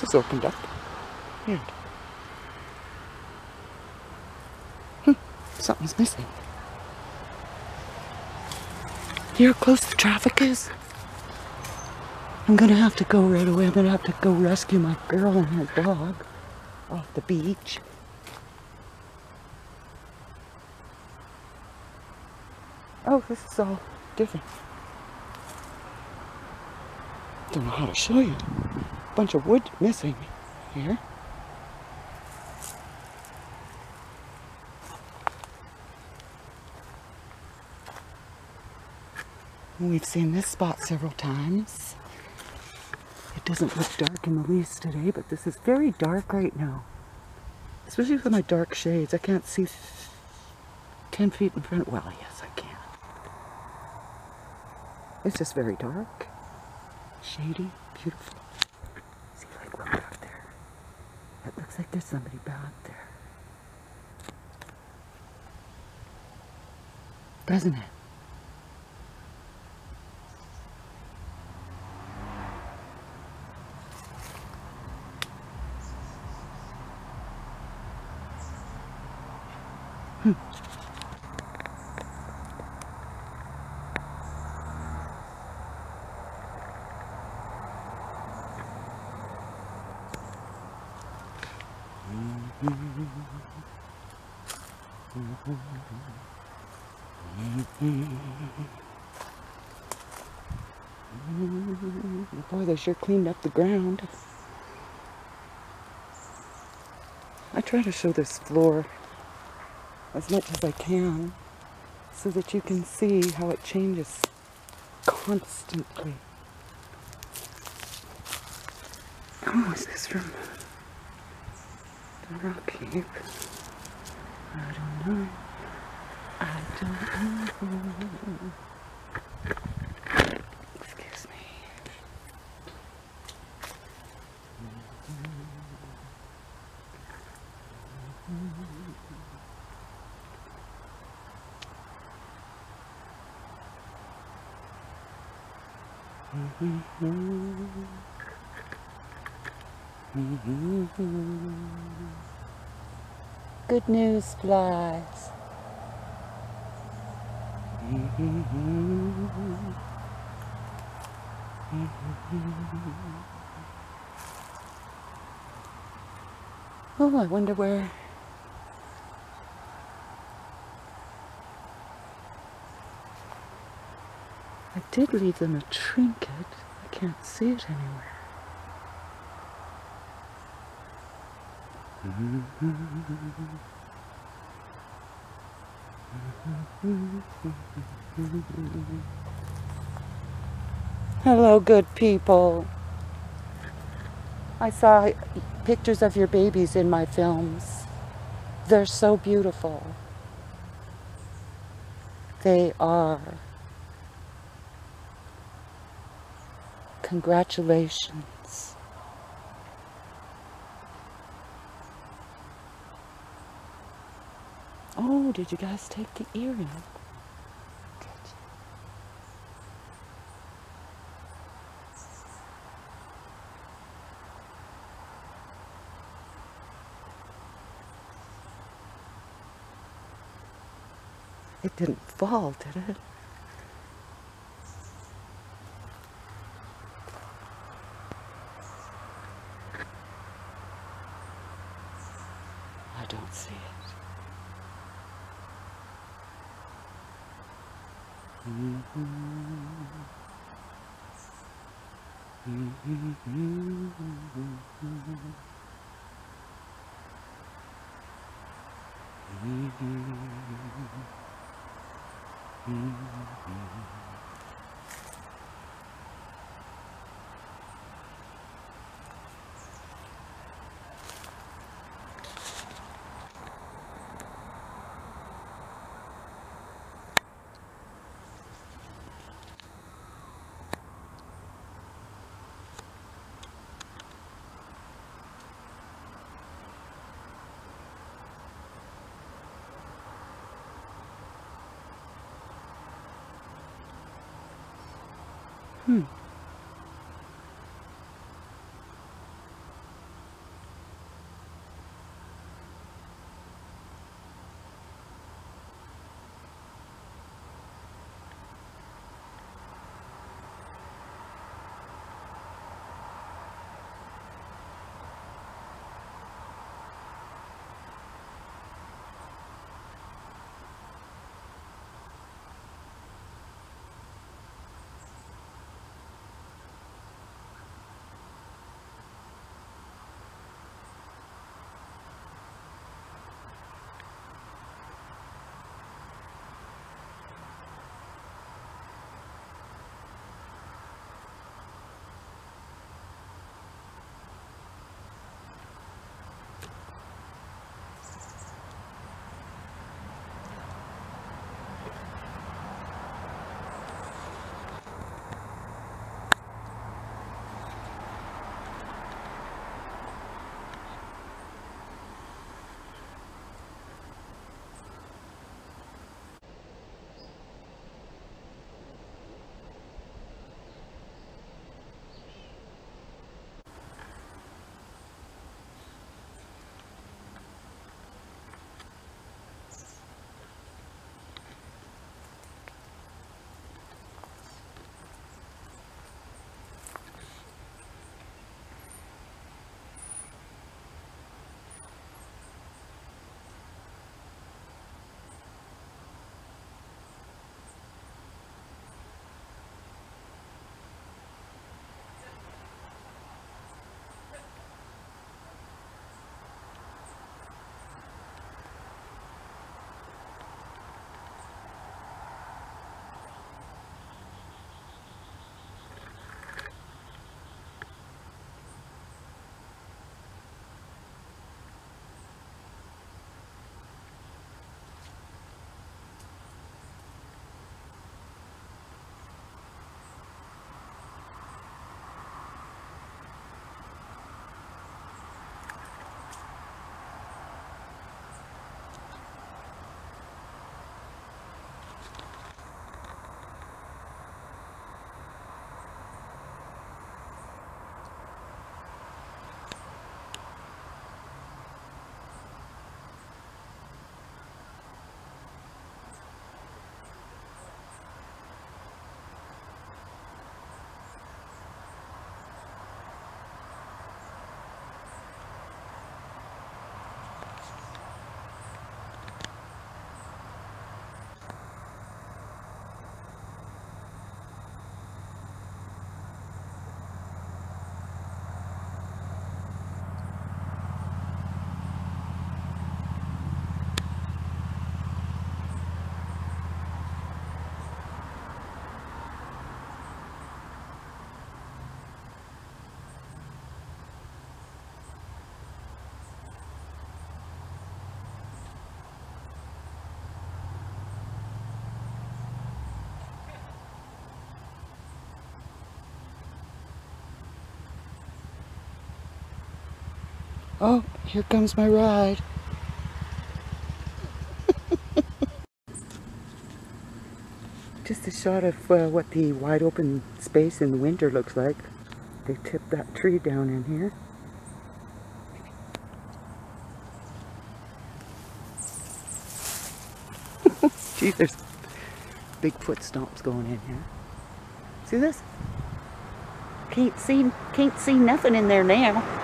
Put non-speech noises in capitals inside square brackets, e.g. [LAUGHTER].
this is opened up. Weird. Hmm, something's missing. Hear how close the traffic is? I'm gonna have to go right away. I'm gonna have to go rescue my girl and her dog off the beach. Oh, this is all different. Don't know how to show you. Bunch of wood missing here. We've seen this spot several times. It doesn't look dark in the least today, but this is very dark right now. Especially with my dark shades. I can't see 10 feet in front. Well, yes, I can. It's just very dark, shady, beautiful. See, like look up there. It looks like there's somebody back there. Doesn't it? Hmm. Boy, they sure cleaned up the ground. I try to show this floor as much as I can so that you can see how it changes constantly. Oh, is this the rock cave? I don't know. I don't know. Excuse me. Mm-hmm. Good news flies. Oh, I wonder where. I did leave them a trinket. I can't see it anywhere. Hello, good people. I saw pictures of your babies in my films. They're so beautiful. They are. Congratulations. Oh, did you guys take the earring? It didn't fall, did it? I don't see it. Mm-hmm. Hmm. Oh, here comes my ride. [LAUGHS] Just a shot of uh, what the wide open space in the winter looks like. They tipped that tree down in here. [LAUGHS] Gee, there's big foot stomps going in here. See this? Can't see, can't see nothing in there now.